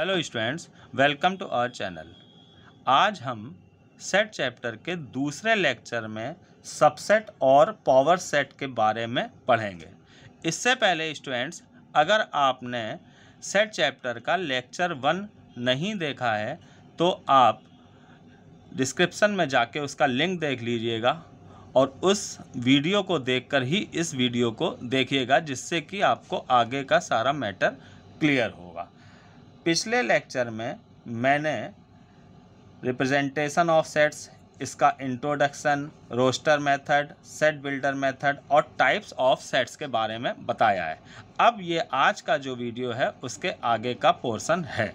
Hello students welcome to our channel आज हम set chapter के दूसरे लेक्चर में सबसेट और पावर सेट के बारे में पढ़ेंगे। इससे पहले स्टूडेंट्स अगर आपने सेट चैप्टर का लेक्चर वन नहीं देखा है तो आप डिस्क्रिप्शन में जाके उसका लिंक देख लीजिएगा। और उस वीडियो को देखकर ही इस वीडियो को देखिएगा, जिससे कि आपको आगे का सारा मैटर क्लियर होगा। पिछले लेक्चर में मैंने रिप्रेजेंटेशन ऑफ़ सेट्स, इसका introduction, roster method, set builder method और टाइप्स ऑफ़ सेट्स के बारे में बताया है। अब ये आज का जो वीडियो है, उसके आगे का पोर्शन है।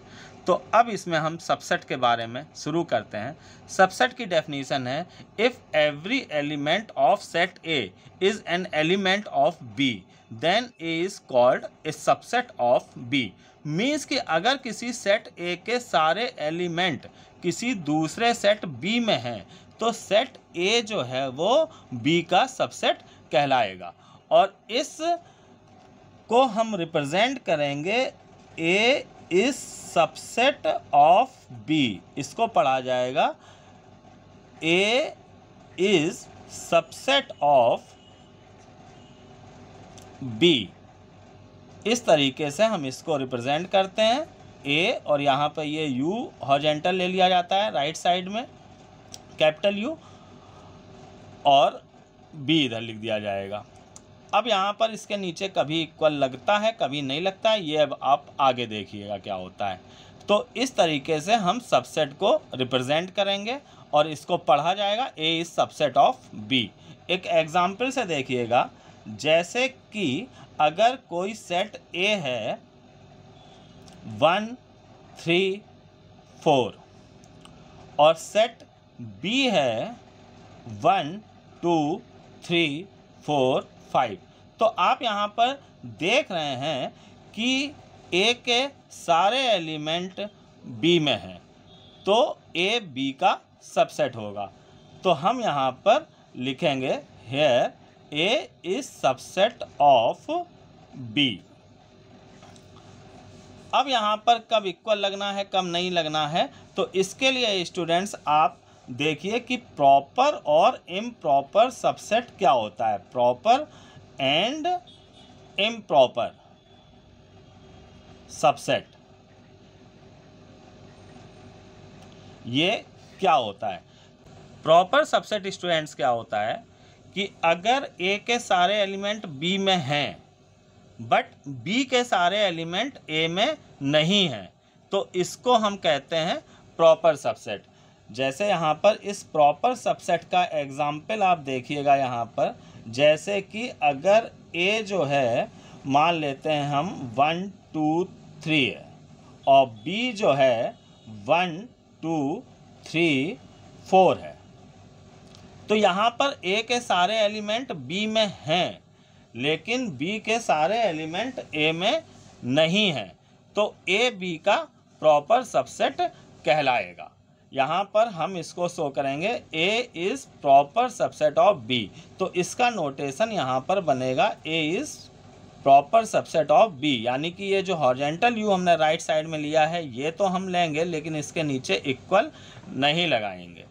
तो अब इसमें हम सबसेट के बारे में शुरू करते हैं। सबसेट की डेफिनेशन है if every element of set A is an element of B then A is called a subset of B means कि अगर किसी सेट ए के सारे एलिमेंट किसी दूसरे सेट बी में हैं तो सेट ए जो है वो बी का सबसेट कहलाएगा। और इस को हम रिप्रेजेंट करेंगे A is subset of B, इसको पढ़ा जाएगा। A is subset of B. इस तरीके से हम इसको रिप्रेजेंट करते हैं। ए, और यहाँ पर ये यू हॉर्जेंटल ले लिया जाता है, राइट साइड में, कैपिटल यू, और बी इधर लिख दिया जाएगा। अब यहाँ पर इसके नीचे कभी इक्वल लगता है, कभी नहीं लगता है, ये अब आप आगे देखिएगा क्या होता है। तो इस तरीके से हम सबसेट को रिप्रेजेंट करेंगे और इसको पढ़ा जाएगा A is subset of B एक एग्ज़ाम्पल से देखिएगा, जैसे कि अगर कोई सेट ए है वन थ्री फोर और सेट बी है one two three four five तो आप यहाँ पर देख रहे हैं कि ए के सारे एलिमेंट बी में हैं। तो ए बी का सबसेट होगा। तो हम यहाँ पर लिखेंगे here A is subset of B अब यहाँ पर कब इक्वल लगना है, कब नहीं लगना है तो इसके लिए स्टूडेंट्स आप देखिए कि प्रॉपर और इम्प्रॉपर सबसेट क्या होता है। प्रॉपर एंड इम्प्रॉपर सबसेट ये क्या होता है? प्रॉपर सबसेट स्टूडेंट्स क्या होता है? कि अगर ए के सारे एलिमेंट बी में हैं बट बी के सारे एलिमेंट ए में नहीं हैं तो इसको हम कहते हैं प्रॉपर सबसेट जैसे यहाँ पर इस प्रॉपर सबसेट का एग्ज़ाम्पल आप देखिएगा यहाँ पर। जैसे कि अगर ए जो है, मान लेते हैं हम वन टू थ्री है, और बी जो है वन टू थ्री फोर है। तो यहाँ पर ए के सारे एलिमेंट बी में हैं, लेकिन बी के सारे एलिमेंट ए में नहीं हैं। तो ए बी का प्रॉपर सबसेट कहलाएगा। यहाँ पर हम इसको शो करेंगे। A is proper subset of B तो इसका नोटेशन यहाँ पर बनेगा। A is proper subset of B यानी कि ये जो हॉर्जेंटल यू हमने राइट right साइड में लिया है, ये तो हम लेंगे, लेकिन इसके नीचे इक्वल नहीं लगाएँगे।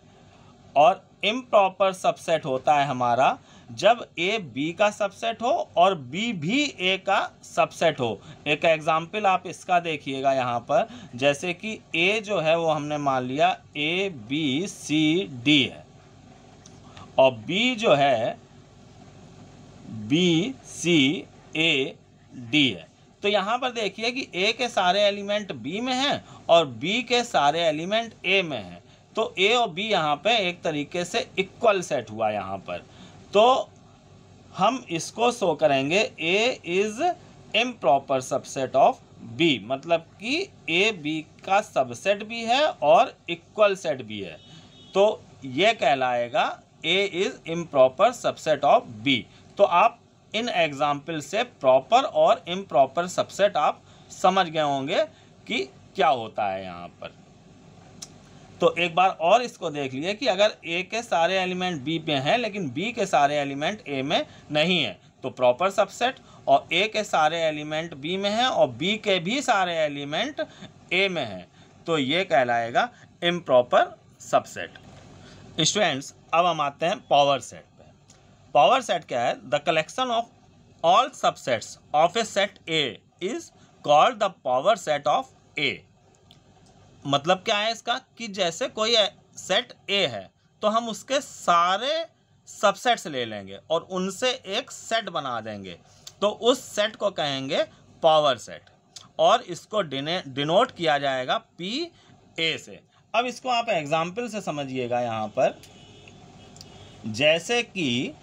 और इम प्रॉपर सबसेट होता है हमारा जब ए बी का सबसेट हो और बी भी ए का सबसेट हो। एक एग्ज़ाम्पल आप इसका देखिएगा यहाँ पर। जैसे कि ए जो है वो हमने मान लिया ए बी सी डी है। और बी जो है बी सी ए डी है। तो यहाँ पर देखिए कि ए के सारे एलिमेंट बी में हैं और बी के सारे एलिमेंट ए में हैं। तो ए और बी यहाँ पे एक तरीके से इक्वल सेट हुआ यहाँ पर। तो हम इसको शो करेंगे. A is improper subset of B मतलब कि ए बी का सबसेट भी है और इक्वल सेट भी है. तो ये कहलाएगा A is improper subset of B तो आप इन एग्ज़ाम्पल से प्रॉपर और इम्प्रॉपर सबसेट आप समझ गए होंगे कि क्या होता है यहाँ पर. तो एक बार और इसको देख लिए कि अगर ए के सारे एलिमेंट बी में हैं, लेकिन बी के सारे एलिमेंट ए में नहीं है तो प्रॉपर सबसेट और ए के सारे एलिमेंट बी में हैं और बी के भी सारे एलिमेंट ए में हैं। तो ये कहलाएगा इम्प्रॉपर सबसेट स्टूडेंट्स अब हम आते हैं पावर सेट पे। पावर सेट क्या है? The collection of all subsets of a set A is called the power set of A मतलब क्या है इसका? कि जैसे कोई सेट ए है तो हम उसके सारे सबसेट्स ले लेंगे और उनसे एक सेट बना देंगे। तो उस सेट को कहेंगे पावर सेट और इसको डिनोट किया जाएगा पी ए से। अब इसको आप एग्ज़ाम्पल से समझिएगा यहाँ पर। जैसे कि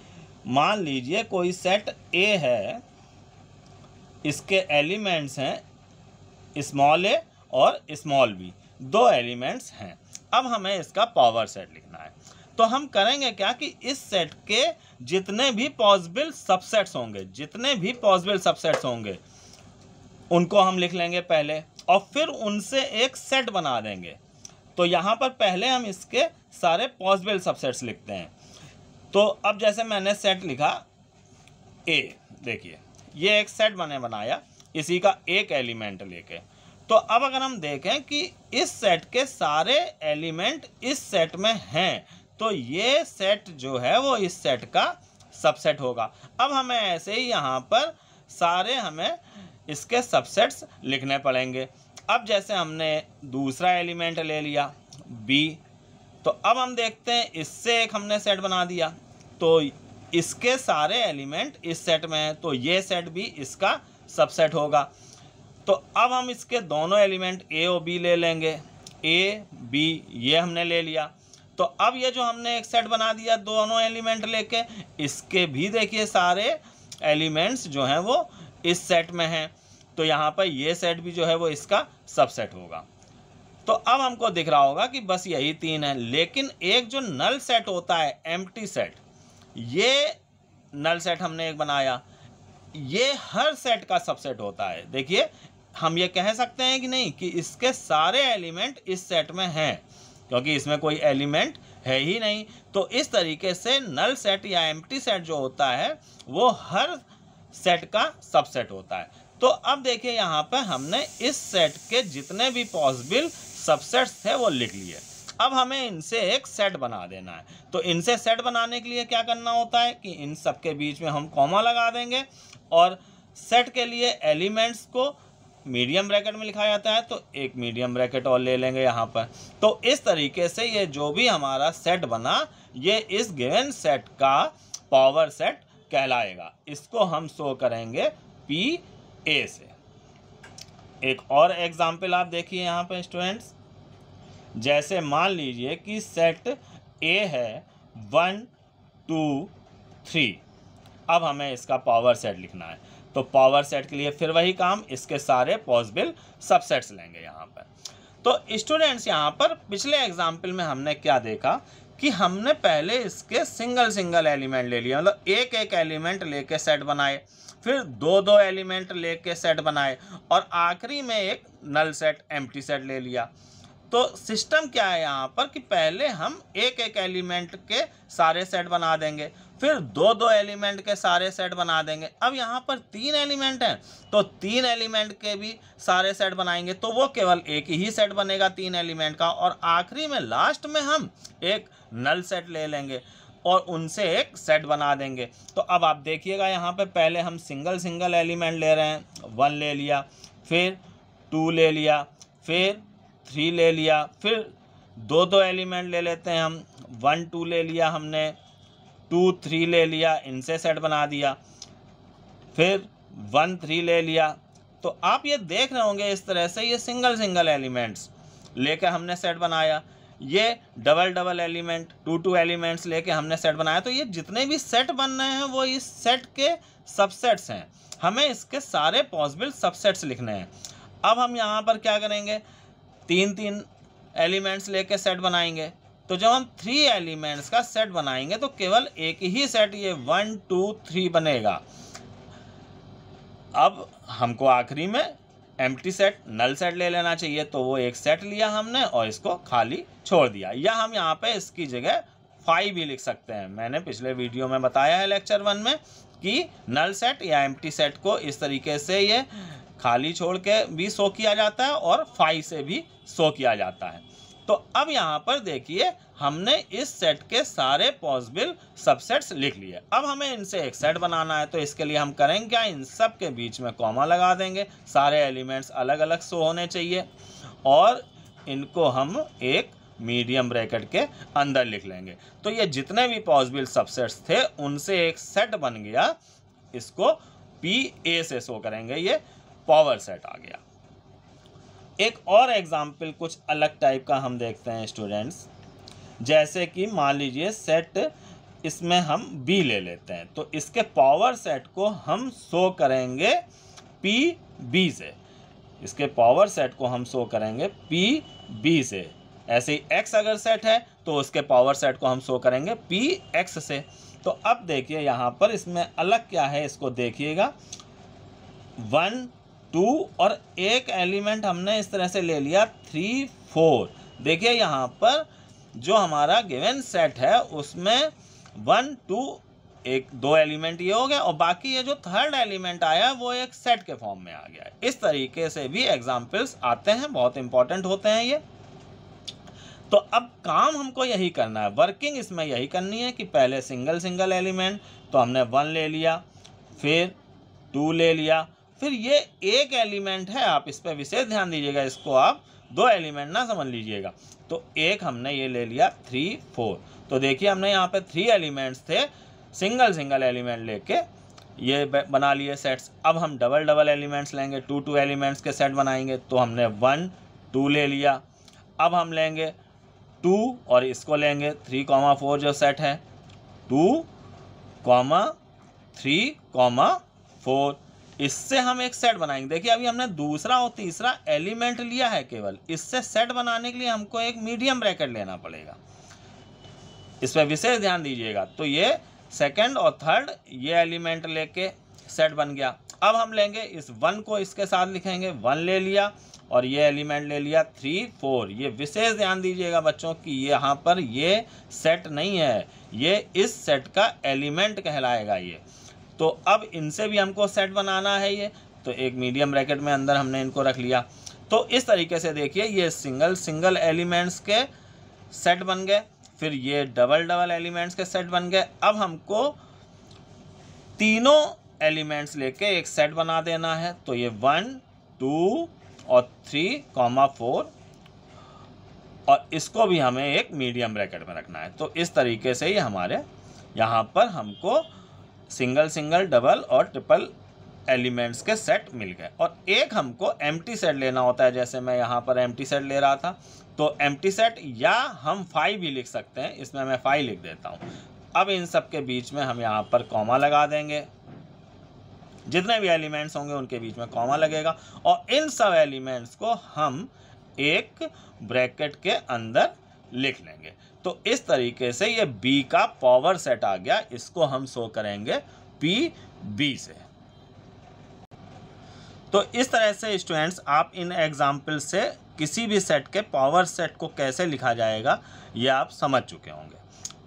मान लीजिए कोई सेट ए है, इसके एलिमेंट्स हैं स्मॉल ए और स्मॉल बी दो एलिमेंट्स हैं। अब हमें इसका पावर सेट लिखना है। तो हम करेंगे क्या कि इस सेट के जितने भी पॉसिबल सबसेट्स होंगे, जितने भी पॉसिबल सबसेट्स होंगे, उनको हम लिख लेंगे पहले और फिर उनसे एक सेट बना देंगे। तो यहाँ पर पहले हम इसके सारे पॉसिबल सबसेट्स लिखते हैं। तो अब जैसे मैंने सेट लिखा ए देखिए, ये एक सेट मैंने बनाया। इसी का एक एलिमेंट लेके। तो अब अगर हम देखें कि इस सेट के सारे एलिमेंट इस सेट में हैं तो ये सेट जो है वो इस सेट का सबसेट होगा। अब हमें ऐसे ही यहाँ पर सारे हमें इसके सबसेट्स लिखने पड़ेंगे। अब जैसे हमने दूसरा एलिमेंट ले लिया बी तो अब हम देखते हैं इससे एक हमने सेट बना दिया। तो इसके सारे एलिमेंट इस सेट में हैं तो ये सेट भी इसका सबसेट होगा। तो अब हम इसके दोनों एलिमेंट ए और बी ले लेंगे। ए बी ये हमने ले लिया। तो अब ये जो हमने एक सेट बना दिया दोनों एलिमेंट लेके, इसके भी देखिए सारे एलिमेंट्स जो हैं वो इस सेट में हैं। तो यहाँ पर ये सेट भी जो है वो इसका सबसेट होगा। तो अब हमको दिख रहा होगा कि बस यही तीन है, लेकिन एक जो नल सेट होता है एम सेट ये नल सेट हमने एक बनाया। ये हर सेट का सबसेट होता है। देखिए हम ये कह सकते हैं कि नहीं, कि इसके सारे एलिमेंट इस सेट में हैं, क्योंकि इसमें कोई एलिमेंट है ही नहीं। तो इस तरीके से नल सेट या एम्प्टी सेट जो होता है, वो हर सेट का सबसेट होता है। तो अब देखिए यहाँ पर हमने इस सेट के जितने भी पॉसिबल सबसेट्स थे, वो लिख लिए। अब हमें इनसे एक सेट बना देना है। तो इनसे सेट बनाने के लिए क्या करना होता है कि इन सब के बीच में हम कॉमा लगा देंगे और सेट के लिए एलिमेंट्स को मीडियम ब्रैकेट में लिखा जाता है तो एक मीडियम ब्रैकेट और ले लेंगे यहाँ पर। तो इस तरीके से ये जो भी हमारा सेट बना, ये इस गिवन सेट का पावर सेट कहलाएगा। इसको हम शो करेंगे पी ए से। एक और एग्ज़ाम्पल आप देखिए यहाँ पर, स्टूडेंट्स। जैसे मान लीजिए कि सेट ए है, वन, टू, थ्री। अब हमें इसका पावर सेट लिखना है। तो पावर सेट के लिए फिर वही काम, इसके सारे पॉसिबल सबसेट्स लेंगे यहाँ पर। तो स्टूडेंट्स यहाँ पर, पिछले एग्ज़ाम्पल में हमने क्या देखा कि हमने पहले इसके सिंगल सिंगल एलिमेंट ले लिया मतलब एक एक एलिमेंट लेके सेट बनाए, फिर दो दो एलिमेंट लेके सेट बनाए और आखिरी में एक नल सेट एम्प्टी सेट ले लिया। तो सिस्टम क्या है यहाँ पर कि पहले हम एक एक एलिमेंट के सारे सेट बना देंगे। फिर दो दो एलिमेंट के सारे सेट बना देंगे। अब यहाँ पर तीन एलिमेंट हैं तो तीन एलिमेंट के भी सारे सेट बनाएँगे तो वो केवल एक ही सेट बनेगा तीन एलिमेंट का, और आखिरी में लास्ट में हम एक नल सेट ले लेंगे और उनसे एक सेट बना देंगे। तो अब आप देखिएगा यहाँ पे पहले हम सिंगल सिंगल एलिमेंट ले रहे हैं, वन ले लिया, फिर टू ले लिया, फिर थ्री ले लिया, फिर दो दो एलिमेंट ले लेते हैं हम, वन टू ले लिया हमने टू थ्री ले लिया, इनसे सेट बना दिया, फिर वन थ्री ले लिया। तो आप ये देख रहे होंगे इस तरह से ये सिंगल सिंगल एलिमेंट्स लेके हमने सेट बनाया। ये double double element, two two elements लेके हमने सेट बनाया। तो ये जितने भी सेट बन रहे हैं, वो इस सेट के सबसेट्स हैं। हमें इसके सारे पॉसिबल सबसेट्स लिखने हैं। अब हम यहाँ पर क्या करेंगे? तीन तीन एलिमेंट्स लेके सेट बनाएँगे। तो जब हम थ्री एलिमेंट्स का सेट बनाएँगे तो केवल एक ही सेट ये वन टू थ्री बनेगा। अब हमको आखिरी में एम सेट नल सेट ले लेना चाहिए तो वो एक सेट लिया हमने और इसको खाली छोड़ दिया। या हम यहाँ पे इसकी जगह फाइव भी लिख सकते हैं। मैंने पिछले वीडियो में बताया है लेक्चर वन में कि नल सेट या एम्प्टी सेट को इस तरीके से ये खाली छोड़ के भी शो किया जाता है और फाइव से भी शो किया जाता है। तो अब यहाँ पर देखिए, हमने इस सेट के सारे पॉसिबल सबसेट्स लिख लिए। अब हमें इनसे एक सेट बनाना है तो इसके लिए हम करेंगे क्या? इन सब के बीच में कॉमा लगा देंगे। सारे एलिमेंट्स अलग अलग शो होने चाहिए। और इनको हम एक मीडियम ब्रैकेट के अंदर लिख लेंगे। तो ये जितने भी पॉसिबल सबसेट्स थे, उनसे एक सेट बन गया। इसको पी ए से शो करेंगे। ये पावर सेट आ गया। एक और एग्ज़ाम्पल कुछ अलग टाइप का हम देखते हैं स्टूडेंट्स जैसे कि मान लीजिए सेट इसमें हम बी ले लेते हैं। तो इसके पावर सेट को हम शो करेंगे पी बी से। इसके पावर सेट को हम शो करेंगे पी बी से। ऐसे ही एक्स अगर सेट है तो उसके पावर सेट को हम शो करेंगे पी एक्स से। तो अब देखिए यहाँ पर इसमें अलग क्या है, इसको देखिएगा। वन टू और एक एलिमेंट हमने इस तरह से ले लिया थ्री फोर। देखिए यहाँ पर जो हमारा गिवन सेट है, उसमें वन, टू, एक, दो एलिमेंट ये हो गया और बाकी ये जो थर्ड एलिमेंट आया, वो एक सेट के फॉर्म में आ गया है। इस तरीके से भी एग्जाम्पल्स आते हैं, बहुत इंपॉर्टेंट होते हैं ये। तो अब काम हमको यही करना है। वर्किंग इसमें यही करनी है कि पहले सिंगल सिंगल एलिमेंट तो हमने वन ले लिया, फिर टू ले लिया फिर ये एक एलिमेंट है, आप इस पर विशेष ध्यान दीजिएगा, इसको आप दो एलिमेंट ना समझ लीजिएगा। तो एक हमने ये ले लिया थ्री फोर तो देखिए, हमने यहाँ पे थ्री एलिमेंट्स थे सिंगल सिंगल एलिमेंट लेके ये बना लिए सेट्स अब हम डबल डबल एलिमेंट्स लेंगे टू टू एलिमेंट्स के सेट बनाएँगे तो हमने वन टू ले लिया। अब हम लेंगे टू और इसको लेंगे थ्री कॉमा फोर जो सेट है two comma three comma four इससे हम एक सेट बनाएँगे। देखिए, अभी हमने दूसरा और तीसरा एलिमेंट लिया है केवल। इससे सेट बनाने के लिए हमको एक मीडियम ब्रैकेट लेना पड़ेगा। इस पर विशेष ध्यान दीजिएगा। तो ये सेकंड और थर्ड ये एलिमेंट लेके सेट बन गया। अब हम लेंगे इस वन को इसके साथ लिखेंगे। वन ले लिया और ये एलिमेंट ले लिया। थ्री फोर ये विशेष ध्यान दीजिएगा बच्चों की यहाँ पर ये सेट नहीं है। ये इस सेट का एलिमेंट कहलाएगा ये। तो अब इनसे भी हमको सेट बनाना है ये। तो एक मीडियम ब्रैकेट में अंदर हमने इनको रख लिया। तो इस तरीके से देखिए, ये सिंगल सिंगल एलिमेंट्स के सेट बन गए। फिर ये डबल डबल एलिमेंट्स के सेट बन गए। अब हमको तीनों एलिमेंट्स लेके एक सेट बना देना है। तो ये वन टू और थ्री कॉमा फोर और इसको भी हमें एक मीडियम ब्रैकेट में रखना है। तो इस तरीके से ही हमारे, यहाँ पर हमको सिंगल सिंगल, डबल और ट्रिपल एलिमेंट्स के सेट मिल गए। और एक हमको एम सेट लेना होता है, जैसे मैं यहाँ पर एम सेट ले रहा था। तो एम सेट या हम फाइव भी लिख सकते हैं, इसमें मैं फाइव लिख देता हूँ। अब इन सब के बीच में हम यहाँ पर कॉमा लगा देंगे। जितने भी एलिमेंट्स होंगे, उनके बीच में कॉमा लगेगा। और इन सब एलिमेंट्स को हम एक ब्रैकेट के अंदर लिख लेंगे। तो इस तरीके से ये बी का पावर सेट आ गया। इसको हम शो करेंगे पी बी से। तो इस तरह से स्टूडेंट्स आप इन एग्ज़ाम्पल से किसी भी सेट के पावर सेट को कैसे लिखा जाएगा, ये आप समझ चुके होंगे।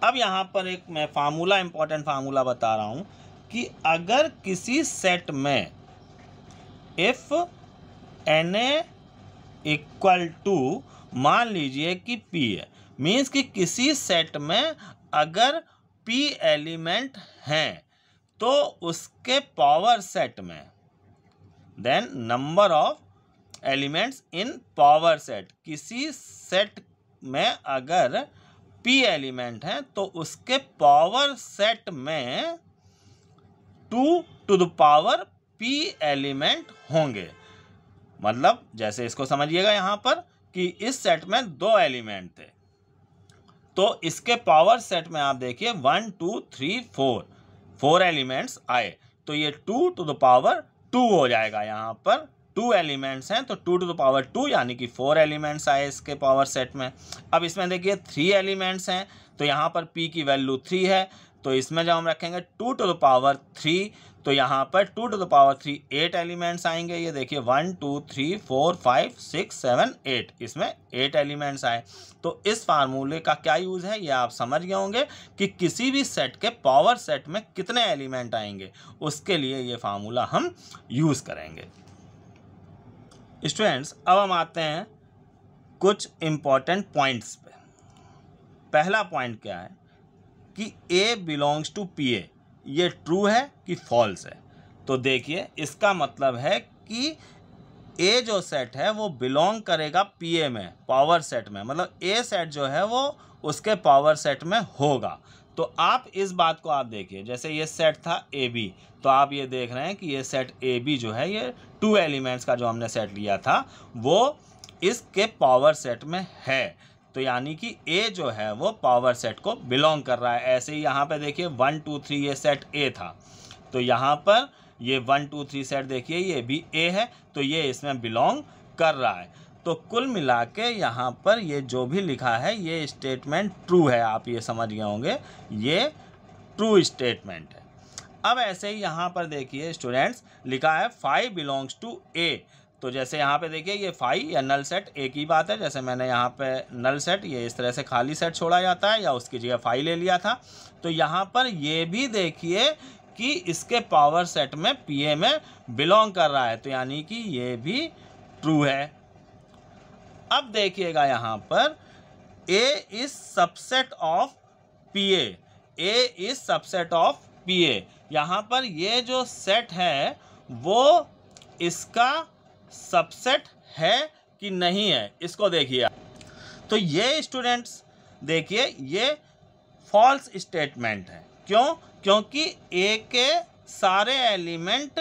अब यहाँ पर एक मैं फार्मूला इंपॉर्टेंट फार्मूला बता रहा हूँ कि अगर किसी सेट में if n A equal to मान लीजिए कि पी है मीन्स कि किसी सेट में अगर p एलिमेंट हैं तो उसके पावर सेट में then number of elements in power set किसी सेट में अगर p एलिमेंट हैं तो उसके पावर सेट में two to the power p element होंगे। मतलब जैसे इसको समझिएगा यहाँ पर कि इस सेट में दो एलिमेंट थे। तो इसके पावर सेट में आप देखिए one two three four four elements आए। तो ये two to the power two हो जाएगा यहाँ पर। टू एलिमेंट्स हैं तो two to the power two यानी कि फोर एलिमेंट्स आए इसके पावर सेट में। अब इसमें देखिए थ्री एलिमेंट्स हैं तो यहाँ पर पी की वैल्यू थ्री है तो इसमें जब हम रखेंगे two to the power three तो यहाँ पर two to the power three eight elements आएँगे। ये देखिए one two three four five six seven eight इसमें एट एलिमेंट्स आए। तो इस फार्मूले का क्या यूज़ है? ये आप समझ गए होंगे कि किसी भी सेट के पावर सेट में कितने एलिमेंट आएँगे। उसके लिए ये फार्मूला हम यूज़ करेंगे। स्टूडेंट्स अब हम आते हैं कुछ इंपॉर्टेंट पॉइंट्स पे। पहला पॉइंट क्या है? कि A belongs to P A ये ट्रू है कि फॉल्स है। तो देखिए, इसका मतलब है कि ए जो सेट है, वो बिलोंग करेगा पी ए में पावर सेट में। मतलब ए सेट जो है, वो उसके पावर सेट में होगा। तो आप इस बात को आप देखिए, जैसे ये सेट था ए बी तो आप ये देख रहे हैं कि ये सेट ए बी जो है, ये टू एलिमेंट्स का जो हमने सेट लिया था, वो इसके पावर सेट में है। तो यानी कि ए जो है वो पावर सेट को बिलोंग कर रहा है। ऐसे ही यहाँ पे देखिए वन टू थ्री ये सेट ए था। तो यहाँ पर ये वन टू थ्री सेट देखिए, ये भी ए है तो ये इसमें बिलोंग कर रहा है। तो कुल मिला के यहाँ पर ये जो भी लिखा है, ये स्टेटमेंट ट्रू है। आप ये समझ गए होंगे, ये ट्रू स्टेटमेंट है। अब ऐसे ही यहाँ पर देखिए स्टूडेंट्स लिखा है फाइव बिलोंग्स टू ए तो जैसे यहाँ पे देखिए, ये फाइव या नल सेट एक ही बात है। जैसे मैंने यहाँ पे नल सेट ये इस तरह से खाली सेट छोड़ा जाता है या उसकी जगह फाई ले लिया था। तो यहाँ पर ये भी देखिए कि इसके पावर सेट में पीए में बिलोंग कर रहा है। तो यानी कि ये भी ट्रू है। अब देखिएगा यहाँ पर A is subset of P A is subset of P A यहाँ पर ये जो सेट है, वो इसका सबसेट है कि नहीं है? इसको देखिए तो ये स्टूडेंट्स देखिए, ये फॉल्स स्टेटमेंट है। क्यों? क्योंकि ए के सारे एलिमेंट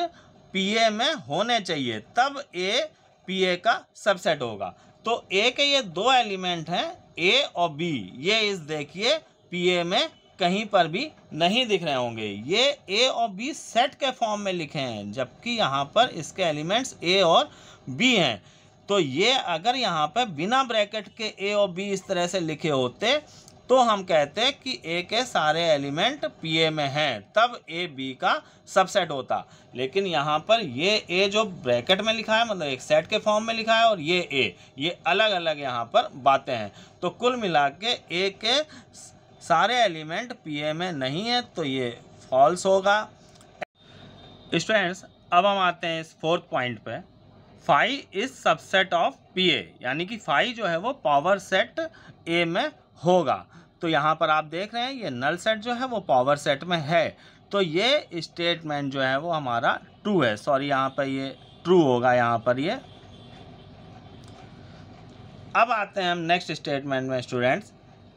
पी ए में होने चाहिए, तब ए पी ए का सबसेट होगा। तो ए के ये दो एलिमेंट हैं ए और बी ये इस, देखिए पी ए में कहीं पर भी नहीं दिख रहे होंगे। ये ए और बी सेट के फॉर्म में लिखे हैं, जबकि यहाँ पर इसके एलिमेंट्स ए और बी हैं। तो ये अगर यहाँ पर बिना ब्रैकेट के ए और बी इस तरह से लिखे होते तो हम कहते हैं कि ए के सारे एलिमेंट पी ए में हैं। तब ए बी का सबसेट होता। लेकिन यहाँ पर ये ए जो ब्रैकेट में लिखा है मतलब एक सेट के फॉर्म में लिखा है, और ये ए ये अलग अलग यहाँ पर बातें हैं। तो कुल मिला के ए के सारे एलिमेंट पी ए में नहीं है तो ये फॉल्स होगा। स्टूडेंट्स अब हम आते हैं इस फोर्थ पॉइंट पे। Five is subset of P A यानी कि फाइव जो है वो पावर सेट ए में होगा। तो यहाँ पर आप देख रहे हैं, ये नल सेट जो है वो पावर सेट में है। तो ये स्टेटमेंट जो है वो हमारा ट्रू है। सॉरी यहाँ पर ये ट्रू होगा, यहाँ पर ये। अब आते हैं हम नेक्स्ट स्टेटमेंट में स्टूडेंट्स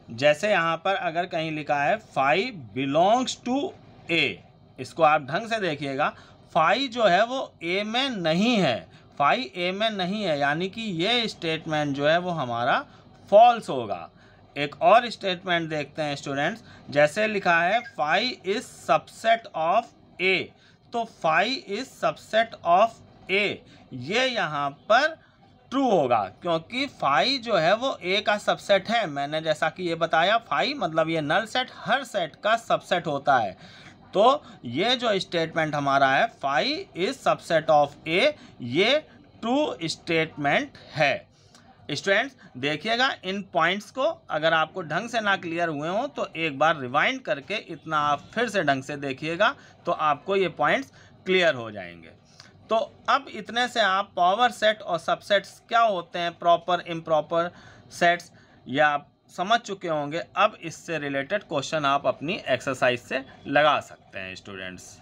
जैसे यहाँ पर अगर कहीं लिखा है फाइव बिलोंग्स टू ए इसको आप ढंग से देखिएगा। फाइव जो है वो ए में नहीं है। फाइव ए में नहीं है, यानी कि ये स्टेटमेंट जो है वो हमारा फॉल्स होगा। एक और स्टेटमेंट देखते हैं स्टूडेंट्स जैसे लिखा है five is subset of A तो five is subset of A ये यहाँ पर ट्रू होगा, क्योंकि फाइव जो है वो ए का सबसेट है। मैंने जैसा कि ये बताया फाइव मतलब ये नल सेट हर सेट का सबसेट होता है। तो ये जो स्टेटमेंट हमारा है five is subset of A ये ट्रू स्टेटमेंट है। स्टूडेंट्स देखिएगा इन पॉइंट्स को, अगर आपको ढंग से ना क्लियर हुए हों तो एक बार रिवाइंड करके इतना आप फिर से ढंग से देखिएगा तो आपको ये पॉइंट्स क्लियर हो जाएँगे। तो अब इतने से आप पावर सेट और सबसेट्स क्या होते हैं? प्रॉपर इम्प्रॉपर सेट्स या आप समझ चुके होंगे। अब इससे रिलेटेड क्वेश्चन आप अपनी एक्सरसाइज से लगा सकते हैं स्टूडेंट्स